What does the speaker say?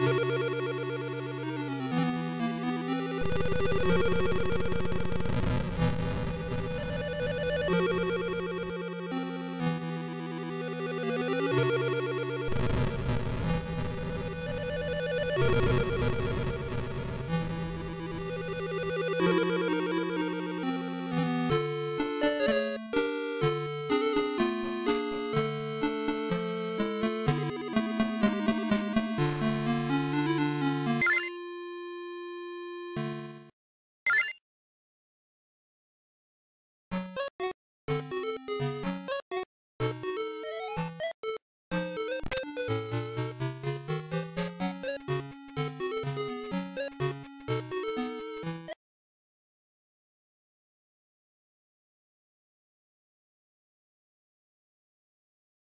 We'll.